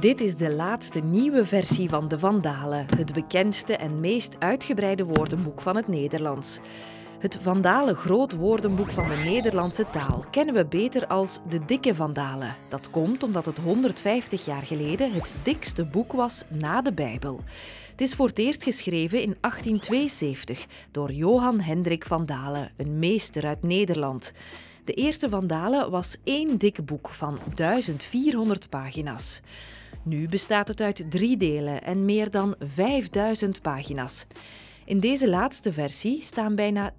Dit is de laatste nieuwe versie van De Vandalen, het bekendste en meest uitgebreide woordenboek van het Nederlands. Het Vandalen Groot Woordenboek van de Nederlandse taal kennen we beter als de Dikke Vandalen. Dat komt omdat het 150 jaar geleden het dikste boek was na de Bijbel. Het is voor het eerst geschreven in 1872 door Johan Hendrik van Dalen, een meester uit Nederland. De eerste Vandalen was één dik boek van 1400 pagina's. Nu bestaat het uit drie delen en meer dan 5000 pagina's. In deze laatste versie staan bijna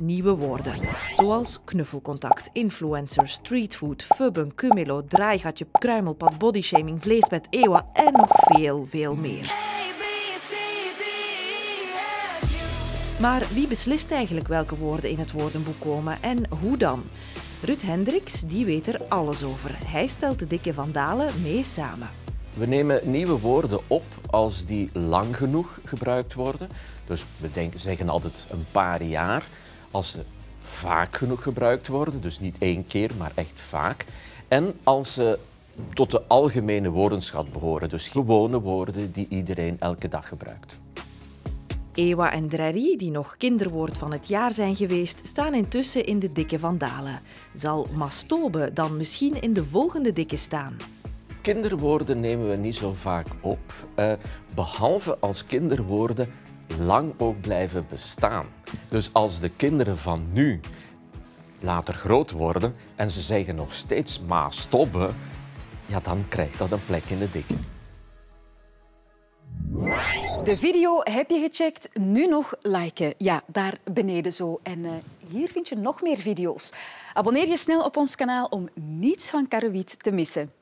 10.000 nieuwe woorden, zoals knuffelcontact, influencer, streetfood, fubben, kumelo, draaigatje, kruimelpad, bodyshaming, vleesbed, eeuwa en nog veel, veel meer. Maar wie beslist eigenlijk welke woorden in het woordenboek komen en hoe dan? Ruud Hendricks die weet er alles over. Hij stelt de dikke vandalen mee samen. We nemen nieuwe woorden op als die lang genoeg gebruikt worden. Dus we denken, zeggen altijd een paar jaar. Als ze vaak genoeg gebruikt worden, dus niet één keer, maar echt vaak. En als ze tot de algemene woordenschat behoren, dus gewone woorden die iedereen elke dag gebruikt. Ewa en Drerry, die nog kinderwoord van het jaar zijn geweest, staan intussen in de dikke vandalen. Zal mastobe dan misschien in de volgende dikke staan? Kinderwoorden nemen we niet zo vaak op, eh, behalve als kinderwoorden lang ook blijven bestaan. Dus als de kinderen van nu later groot worden en ze zeggen nog steeds maastobbe, ja, dan krijgt dat een plek in de dikke. De video heb je gecheckt. Nu nog liken. Ja, daar beneden zo. En uh, hier vind je nog meer video's. Abonneer je snel op ons kanaal om niets van Karowiet te missen.